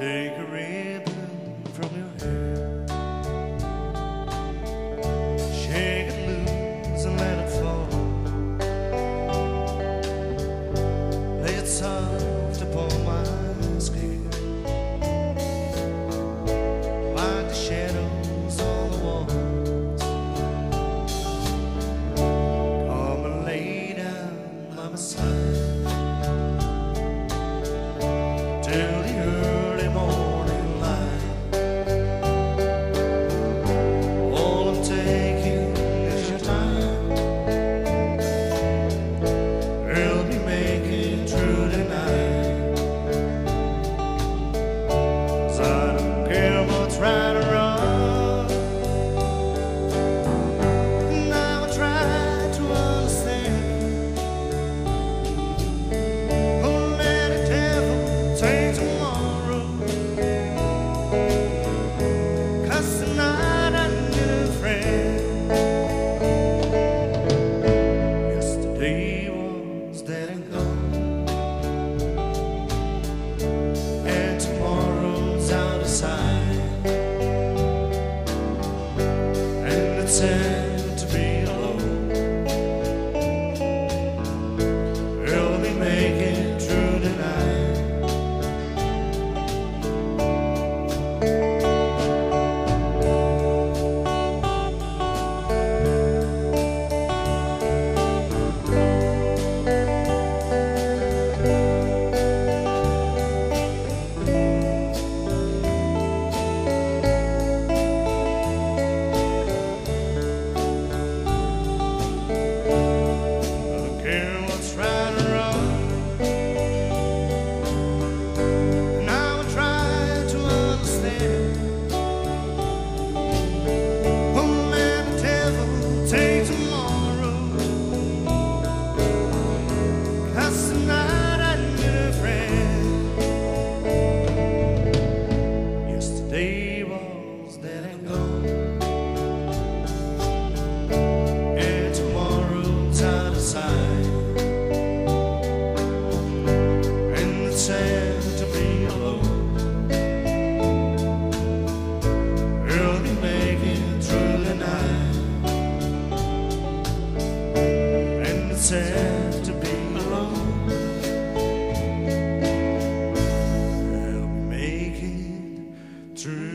Take a ribbon from your hair. Shake it loose and let it fall. Lay it soft upon my skin. Like the shadows on the walls. Come my. Sad to be alone. I'll make it through.